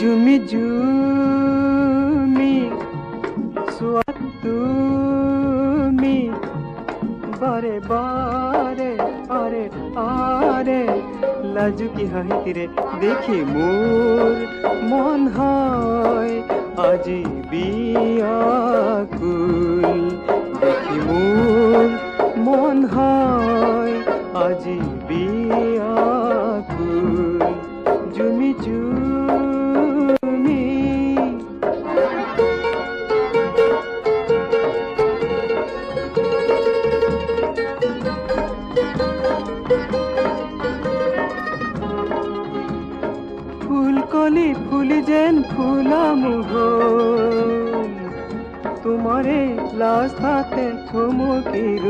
জুমি সোয়াত তুমি বারে বারে, আরে আরে, লাজুকি হাহিতিরে দেখি মোর মন হয়, আজি বিয়াকুল তোমারে লাস্তাতে থমকির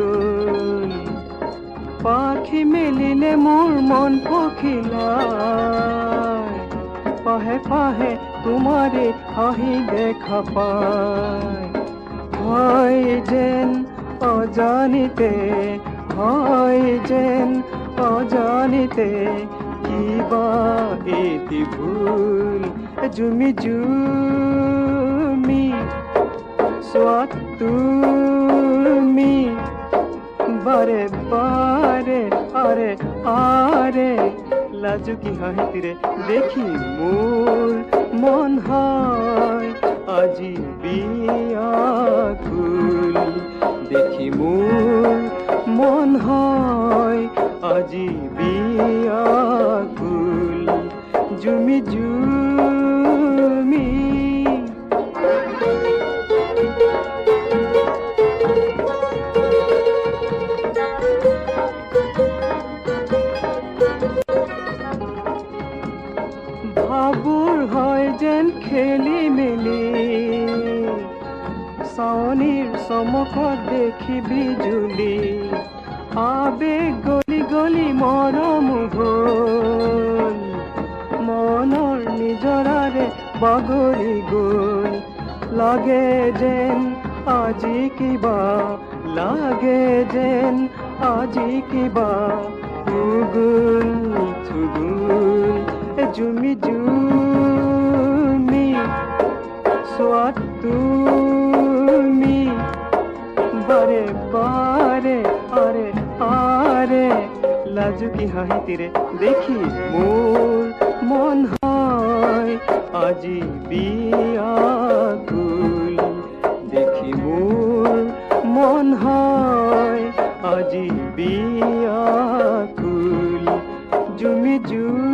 পাখি মেলিলে মোৰ মন পখিলায়। পাহে পাহে তোমারে হাঁহি দেখা পায়। হয় যেন অজানিতে, হয় যেন অজানিতে কিবা এটি ভুল? জুমি জুমি সোয়াত তুমি। বারে বারে, আরে আরে, লাজুকি হাহিতিরে দেখি মোর মন হয়। আজি বিয়াকুল দেখি মোর মন হয়। আজি বিয়াকুল জুমি জুমি চাৱনিৰ চমকত দেখি বিজুলি আবেগ গলি গলি মৰম গ'ল মনৰ নিজৰাৰে বাগৰি গ'ল। লাগে যেন আজি কিবা, লাগে যেন আজি কিবা। থুগুল এ জুমি জুমি। সোৱাদ লাজুকি হাহিতিরে দেখি মোর মন হয়। আজি বিয়াকুল দেখি মোর মন হয়। আজি বিয়াকুল জুমি জুমি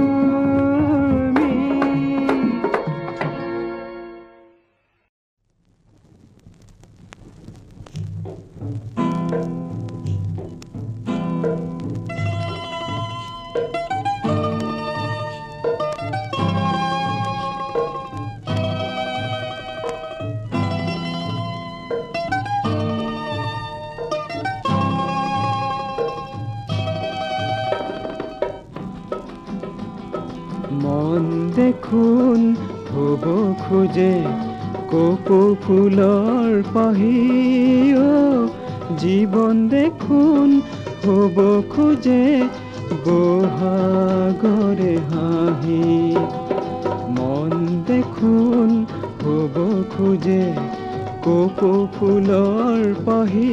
খোজে কপৌ ফুলৰ পাহি জীৱন দেখোন হ'ব খোজে বহাগৰে হাঁহি। মন দেখোন হ'ব খোজে কপৌ ফুলৰ পাহি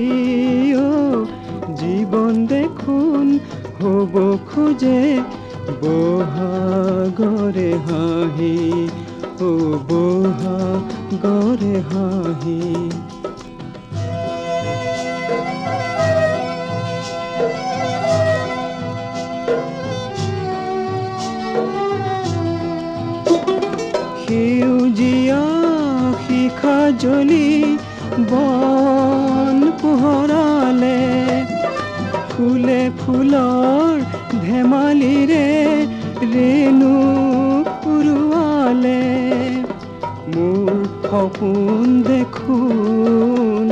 জীৱন দেখোন হ'ব খোজে বহাগৰে হাঁহি। ও বহাগৰে হাঁহি। সেউজীয়া শিখা জ্বলি বন পোহৰালে ফুলে ফুলৰ ধেমালিৰে ৰেণু সপোন দেখোন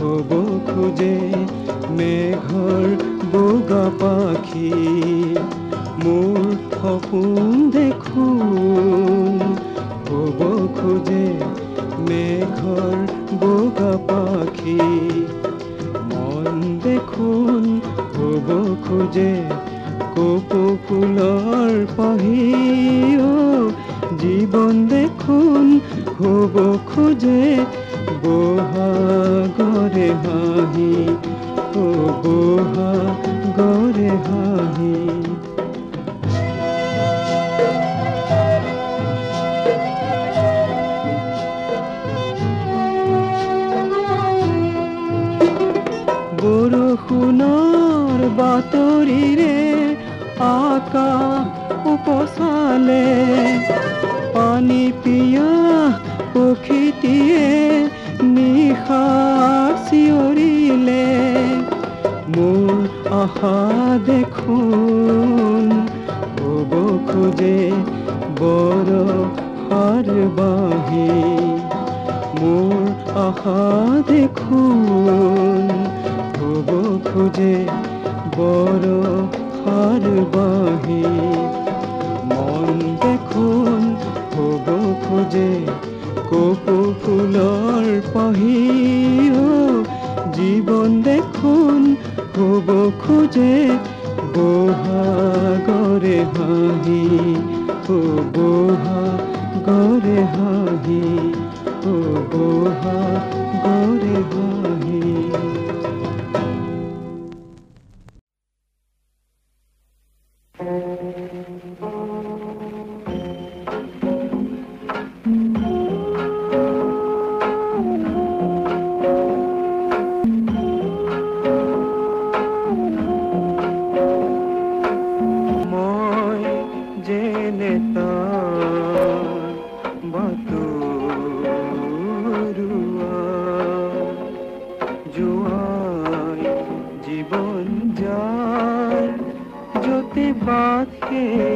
হ'ব খোজে মেঘৰ বগা পাখি। মোৰ সপোন দেখোন হ'ব খোজে মেঘৰ বগা পাখি। মন দেখোন হ'ব খোজে কপৌ ফুলৰ পাহি দেখোন হ'ব খোজে বৰ সাৰ বাহি। মোৰ আশা দেখোন হ'ব খোজে বৰ সাৰ বাহি। মন দেখোন হ'ব খোজে কপৌ ফুলৰ পাহি। জীৱন হ'ব খোজে বহাগৰে হাঁহি ও বহাগৰে য'তে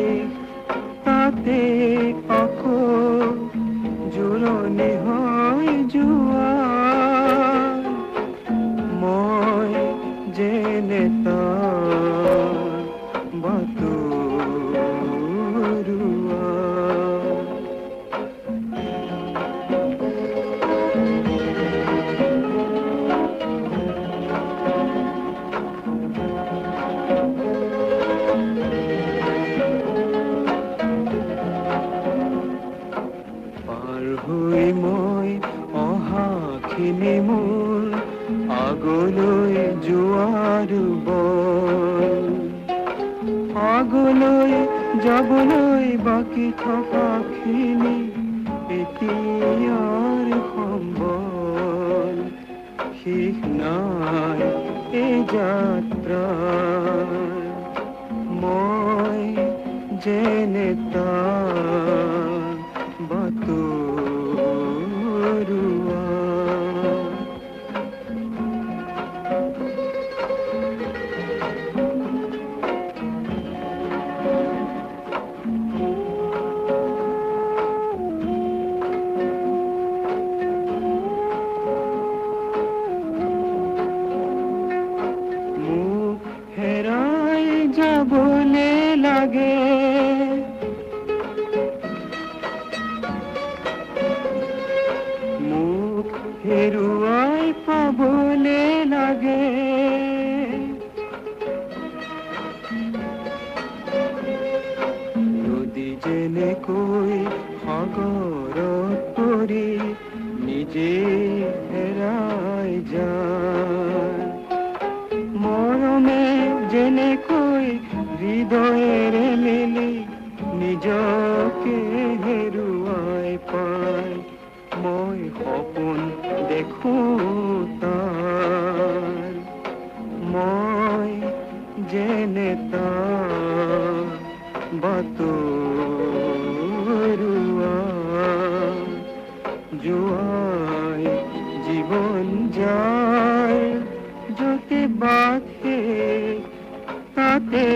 বল আগলৈ যাবলৈ বাকী থকাখিনি এতিয়াৰ সম্বল। শেষ নাই এই যাত্ৰা মই যেনে তাৰ হেৰুৱাই পাবলে লাগে। নদী যেনেকৈ সাগৰত পৰি নিজে হেৰাই যায়। মৰমে যেনেকৈ হৃদয়েৰে মিলি নিজকে হেৰুৱাই পায়। মই সপোন দেখো মই যেনে তাৰ বাতৰুৱা জোৱাই জীৱন যায় য'তে বাসে তাতে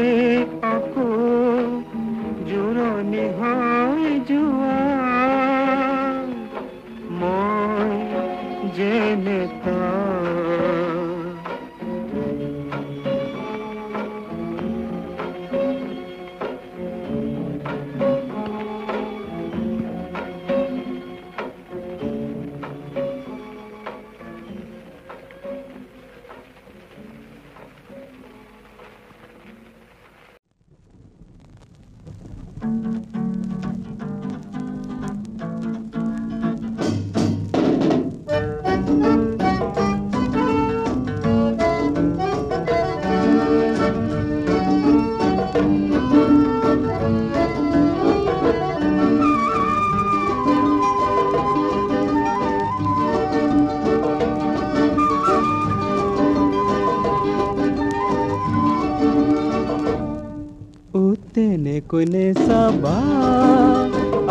কোনে চাবা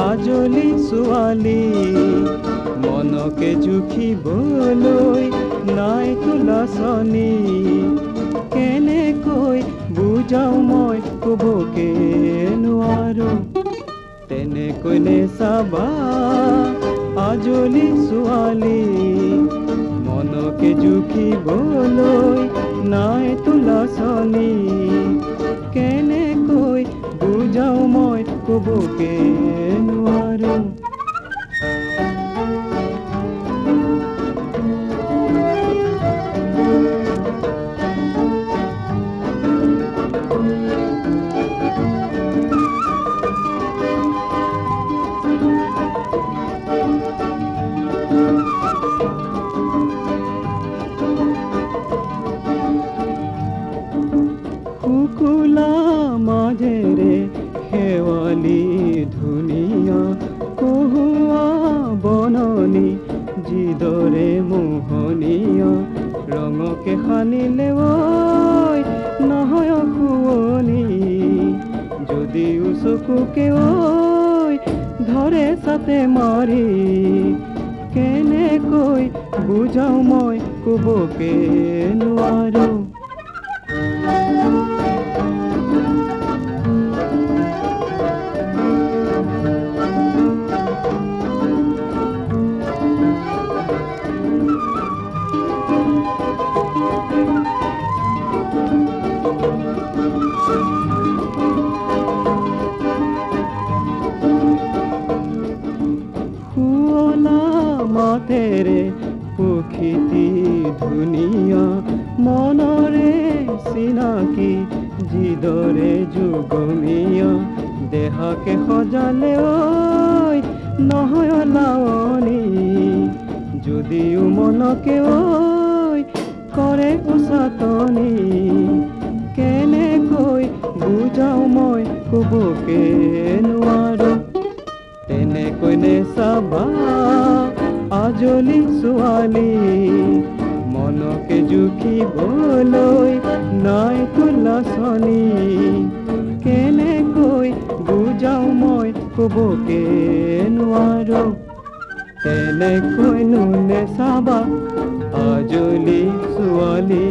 আজলি ছোৱালী মনকে জুখিবলৈ নাই তোলা চনী কেনেকৈ বুজাও মই ক'বকে নোৱাৰো তেনেকৈ নেচাবা আজলি ছোৱালী মনকে জুখিবলৈ নাই তোলা চনী কেনেকৈ বুজাও মই ক'বকে নোৱাৰো ধুনীয়া কহুৱা বননি যিদৰে মোহনীয়া ৰঙকে সানিলে ঐ নহয় শুৱনি যদিও চকুকে ঐ ধৰে চাতে মাৰি, কেনেকৈ বুজাও মই ক'বকে নোৱাৰো। প্ৰকৃতি ধুনীয়া মনৰে চিনাকি যিদৰে যুগমীয়া। দেহাকে সজালে ঐ নহয় লাৱনী যদিও মনকে ঐ কৰে উচাতনি কেনেকৈ বুজাও মই ক'বকে নোৱাৰো তেনেকৈ নেচাবা আজলি ছোৱালী। মনকে জুখিবলৈ নাই তোলা চনী কেনেকৈ বুজাও মই ক'বকে নোৱাৰো। তেনেকৈ নো নেচাবা আজলি ছোৱালী।